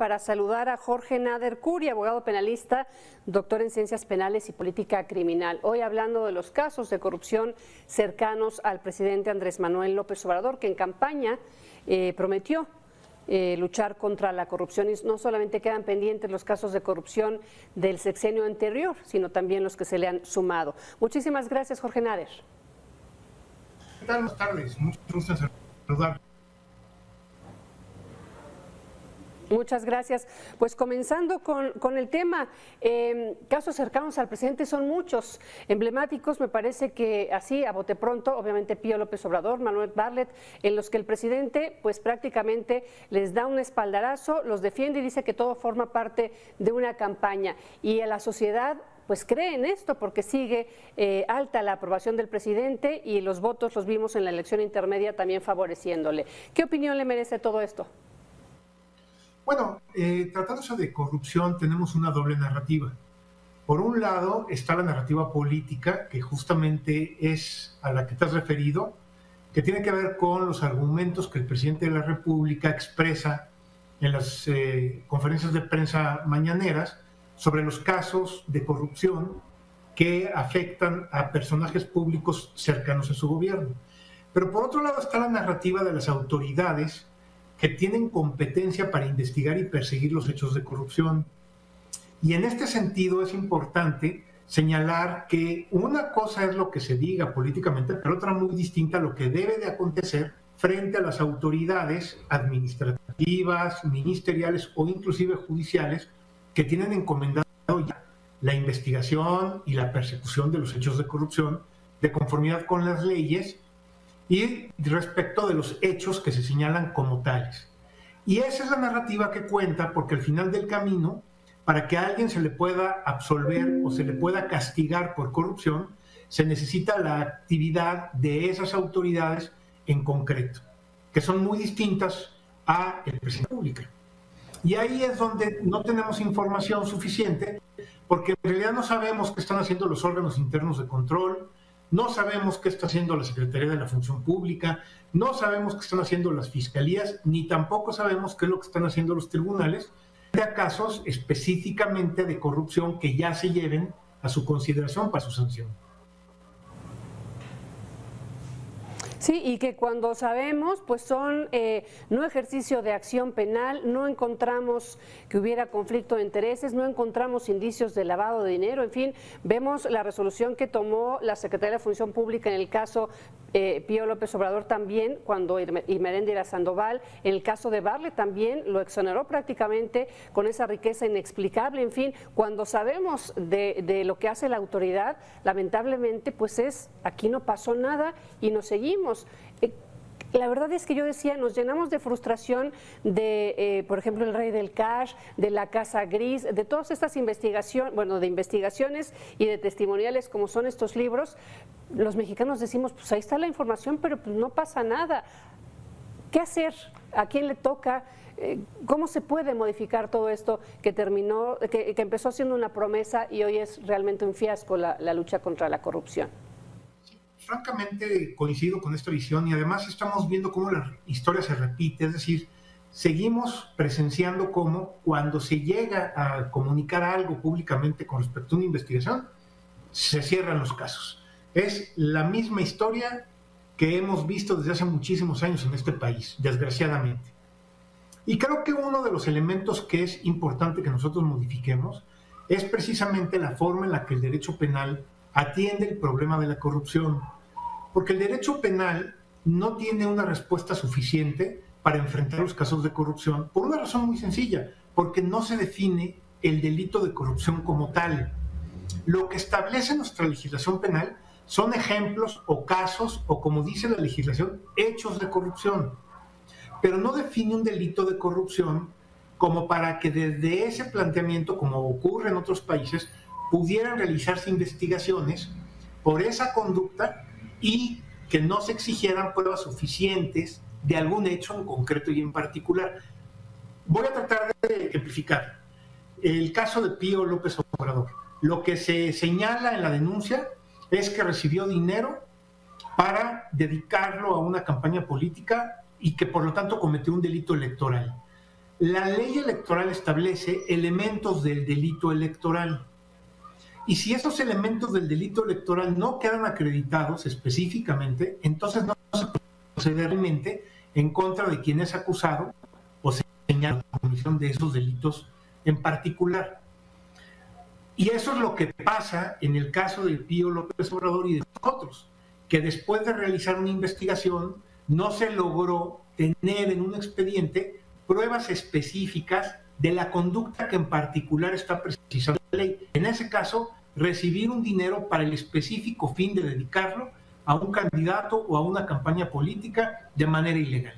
para saludar a Jorge Nader Curi, abogado penalista, doctor en ciencias penales y política criminal. Hoy hablando de los casos de corrupción cercanos al presidente Andrés Manuel López Obrador, que en campaña eh, prometió eh, luchar contra la corrupción y no solamente quedan pendientes los casos de corrupción del sexenio anterior, sino también los que se le han sumado. Muchísimas gracias, Jorge Nader. Buenas tardes, muchas gracias saludar. Muchas gracias. Pues comenzando con, el tema, em, casos cercanos al presidente son muchos, emblemáticos, me parece que así, a bote pronto, obviamente Pío López Obrador, Manuel Barlet, en los que el presidente pues prácticamente les da un espaldarazo, los defiende y dice que todo forma parte de una campaña. Y a la sociedad pues cree en esto porque sigue eh, alta la aprobación del presidente y los votos los vimos en la elección intermedia también favoreciéndole. ¿Qué opinión le merece todo esto? Bueno, eh, tratándose de corrupción tenemos una doble narrativa. Por un lado está la narrativa política, que justamente es a la que te has referido, que tiene que ver con los argumentos que el presidente de la República expresa en las eh, conferencias de prensa mañaneras sobre los casos de corrupción que afectan a personajes públicos cercanos a su gobierno. Pero por otro lado está la narrativa de las autoridades que tienen competencia para investigar y perseguir los hechos de corrupción. Y en este sentido es importante señalar que una cosa es lo que se diga políticamente, pero otra muy distinta lo que debe de acontecer frente a las autoridades administrativas, ministeriales o inclusive judiciales que tienen encomendado ya la investigación y la persecución de los hechos de corrupción de conformidad con las leyes y respecto de los hechos que se señalan como tales. Y esa es la narrativa que cuenta porque al final del camino, para que a alguien se le pueda absolver o se le pueda castigar por corrupción, se necesita la actividad de esas autoridades en concreto, que son muy distintas a el presidente público. Y ahí es donde no tenemos información suficiente, porque en realidad no sabemos qué están haciendo los órganos internos de control, no sabemos qué está haciendo la Secretaría de la Función Pública, no sabemos qué están haciendo las fiscalías, ni tampoco sabemos qué es lo que están haciendo los tribunales de casos específicamente de corrupción que ya se lleven a su consideración para su sanción. Sí, y que cuando sabemos, pues son eh, no ejercicio de acción penal, no encontramos que hubiera conflicto de intereses, no encontramos indicios de lavado de dinero, en fin, vemos la resolución que tomó la Secretaría de Función Pública en el caso eh, Pío López Obrador también, cuando Irmeréndira Sandoval, en el caso de Barle también lo exoneró prácticamente con esa riqueza inexplicable, en fin, cuando sabemos de, de lo que hace la autoridad, lamentablemente, pues es, aquí no pasó nada y nos seguimos. Eh, la verdad es que yo decía, nos llenamos de frustración de, eh, por ejemplo, el rey del cash, de la casa gris, de todas estas investigaciones, bueno, de investigaciones y de testimoniales como son estos libros. Los mexicanos decimos, pues ahí está la información, pero pues no pasa nada. ¿Qué hacer? ¿A quién le toca? Eh, ¿Cómo se puede modificar todo esto que terminó, que, empezó siendo una promesa y hoy es realmente un fiasco la lucha contra la corrupción? Francamente coincido con esta visión y además estamos viendo cómo la historia se repite, es decir, seguimos presenciando cómo cuando se llega a comunicar algo públicamente con respecto a una investigación, se cierran los casos. Es la misma historia que hemos visto desde hace muchísimos años en este país, desgraciadamente. Y creo que uno de los elementos que es importante que nosotros modifiquemos es precisamente la forma en la que el derecho penal atiende el problema de la corrupción. Porque el derecho penal no tiene una respuesta suficiente para enfrentar los casos de corrupción por una razón muy sencilla, porque no se define el delito de corrupción como tal. Lo que establece nuestra legislación penal son ejemplos o casos o, como dice la legislación, hechos de corrupción, pero no define un delito de corrupción como para que desde ese planteamiento, como ocurre en otros países, pudieran realizarse investigaciones por esa conducta y que no se exigieran pruebas suficientes de algún hecho en concreto y en particular. Voy a tratar de ejemplificar. El caso de Pío López Obrador. Lo que se señala en la denuncia es que recibió dinero para dedicarlo a una campaña política y que por lo tanto cometió un delito electoral. la ley electoral establece elementos del delito electoral. Y si esos elementos del delito electoral no quedan acreditados específicamente, entonces no se procede realmente en contra de quien es acusado o señala la comisión de esos delitos en particular. Y eso es lo que pasa en el caso de Pío López Obrador y de otros, que después de realizar una investigación no se logró tener en un expediente pruebas específicas de la conducta que en particular está precisando ley. En ese caso, recibir un dinero para el específico fin de dedicarlo a un candidato o a una campaña política de manera ilegal.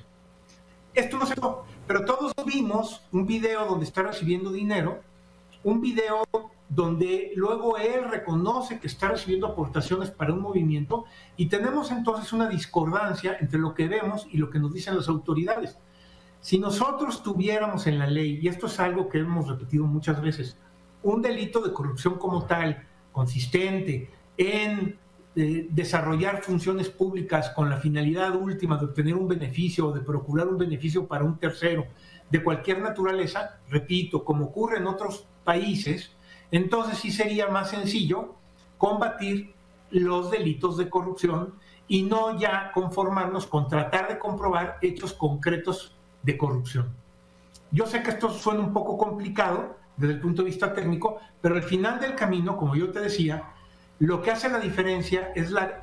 Esto no se pero todos vimos un video donde está recibiendo dinero, un video donde luego él reconoce que está recibiendo aportaciones para un movimiento y tenemos entonces una discordancia entre lo que vemos y lo que nos dicen las autoridades. Si nosotros tuviéramos en la ley, y esto es algo que hemos repetido muchas veces, un delito de corrupción como tal, consistente en eh, desarrollar funciones públicas con la finalidad última de obtener un beneficio o de procurar un beneficio para un tercero de cualquier naturaleza, repito, como ocurre en otros países, entonces sí sería más sencillo combatir los delitos de corrupción y no ya conformarnos con tratar de comprobar hechos concretos de corrupción. Yo sé que esto suena un poco complicado desde el punto de vista técnico, pero al final del camino, como yo te decía, lo que hace la diferencia es la,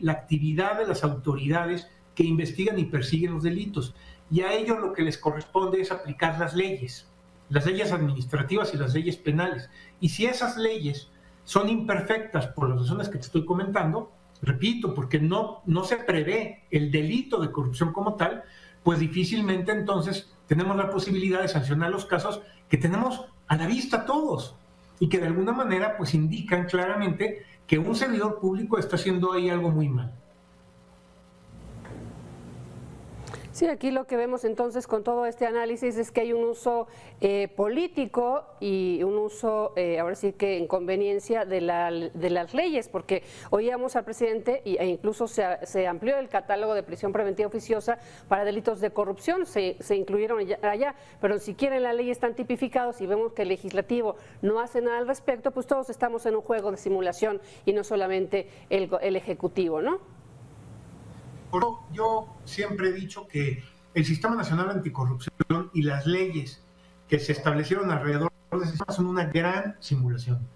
la actividad de las autoridades que investigan y persiguen los delitos. Y a ellos lo que les corresponde es aplicar las leyes, las leyes administrativas y las leyes penales. Y si esas leyes son imperfectas por las razones que te estoy comentando, repito, porque no, no se prevé el delito de corrupción como tal, pues difícilmente entonces tenemos la posibilidad de sancionar los casos que tenemos a la vista todos y que de alguna manera pues indican claramente que un servidor público está haciendo ahí algo muy mal. Sí, aquí lo que vemos entonces con todo este análisis es que hay un uso eh, político y un uso, eh, ahora sí que en conveniencia de, las leyes, porque oíamos al presidente e incluso se, amplió el catálogo de prisión preventiva oficiosa para delitos de corrupción, se, incluyeron allá, pero si quieren la ley están tipificados y vemos que el legislativo no hace nada al respecto, pues todos estamos en un juego de simulación y no solamente el, el ejecutivo, ¿no? Yo siempre he dicho que el Sistema Nacional Anticorrupción y las leyes que se establecieron alrededor del sistema son una gran simulación.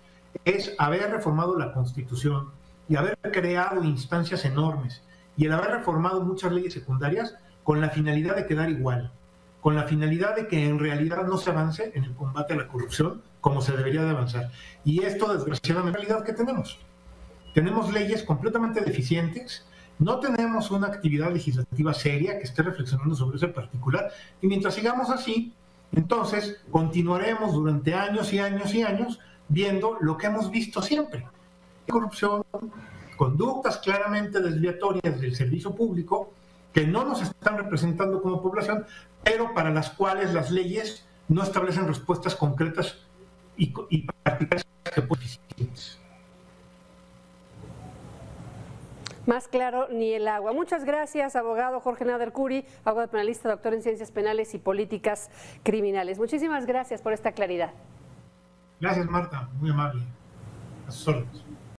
Es haber reformado la Constitución y haber creado instancias enormes y el haber reformado muchas leyes secundarias con la finalidad de quedar igual, con la finalidad de que en realidad no se avance en el combate a la corrupción como se debería de avanzar. Y esto, desgraciadamente, es la realidad que tenemos. Tenemos leyes completamente deficientes, no tenemos una actividad legislativa seria que esté reflexionando sobre ese particular y mientras sigamos así, entonces continuaremos durante años y años y años viendo lo que hemos visto siempre. Corrupción, conductas claramente desviatorias del servicio público que no nos están representando como población, pero para las cuales las leyes no establecen respuestas concretas y, prácticas que pueden Más claro ni el agua. Muchas gracias, abogado Jorge Nader Curi, abogado penalista, doctor en Ciencias Penales y Políticas Criminales. Muchísimas gracias por esta claridad. Gracias, Marta. Muy amable. A sus órdenes.